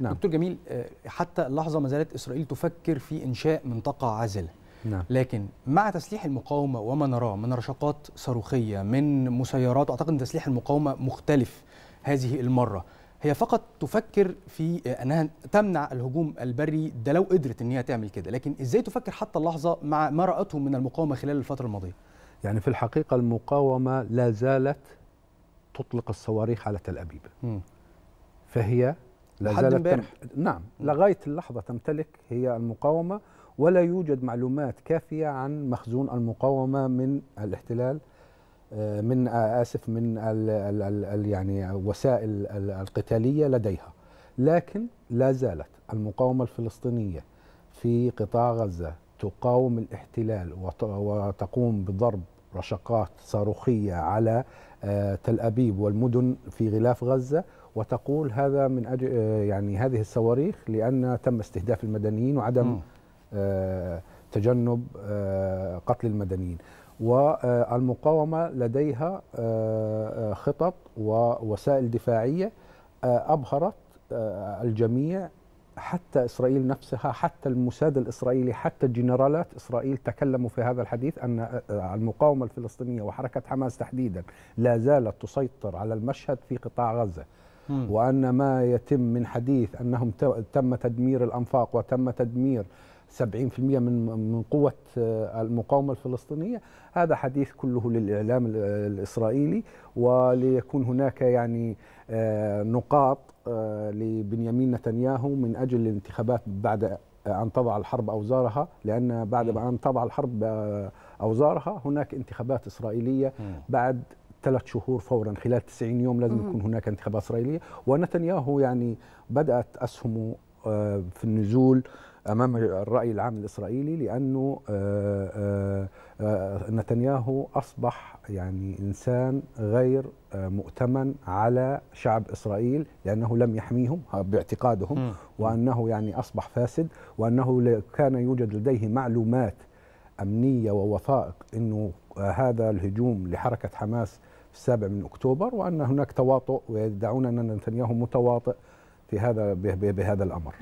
نعم. دكتور جميل حتى اللحظة ما زالت إسرائيل تفكر في إنشاء منطقة عازلة نعم. لكن مع تسليح المقاومة وما نراه من رشقات صاروخية من مسيرات أعتقد إن تسليح المقاومة مختلف هذه المرة هي فقط تفكر في أنها تمنع الهجوم البري ده لو قدرت إن هي تعمل كده لكن إزاي تفكر حتى اللحظة مع ما رأته من المقاومة خلال الفترة الماضية يعني في الحقيقة المقاومة لا زالت تطلق الصواريخ على تل أبيب م. فهي لحد امبارح. تم... نعم. لغاية اللحظة تمتلك هي المقاومة ولا يوجد معلومات كافية عن مخزون المقاومة من الاحتلال آه، من آه، آسف من ال ال ال ال يعني وسائل ال- القتالية لديها. لكن لا زالت المقاومة الفلسطينية في قطاع غزة تقاوم الاحتلال وت- وتقوم بضرب رشقات صاروخية على آه، تل أبيب والمدن في غلاف غزة وتقول هذا من أجل آه، يعني هذه الصواريخ لأن تم استهداف المدنيين وعدم. آه، تجنب قتل المدنيين والمقاومة لديها خطط ووسائل دفاعية أبهرت الجميع حتى إسرائيل نفسها حتى الموساد الإسرائيلي حتى جنرالات إسرائيل تكلموا في هذا الحديث أن آه، المقاومة الفلسطينية وحركة حماس تحديدا لا زالت تسيطر على المشهد في قطاع غزة. وأن ما يتم من حديث أنهم تم تدمير الأنفاق وتم تدمير 70% من من قوة آه، المقاومة الفلسطينية هذا حديث كله للإعلام ال- الإسرائيلي وليكون هناك يعني آه، نقاط آه، لبنيامين نتنياهو من أجل الانتخابات بعد أن تضع الحرب أوزارها لأن بعد. أن تضع الحرب أوزارها هناك انتخابات إسرائيلية. بعد ثلاث شهور فورا خلال 90 يوم لازم. يكون هناك انتخابات إسرائيلية ونتنياهو يعني بدأت أسهمه آه، في النزول أمام الرأي العام الإسرائيلي لأنه آه، آه، آه، نتنياهو أصبح يعني إنسان غير آه، مؤتمن على شعب إسرائيل لأنه لم يحميهم باعتقادهم. وأنه يعني أصبح فاسد وأنه كان يوجد لديه معلومات أمنية ووثائق إنه آه، هذا الهجوم لحركة حماس في السابع من أكتوبر وأن هناك تواطؤ ويدعون أن نتنياهو متواطئ في هذا به- به- بهذا الأمر.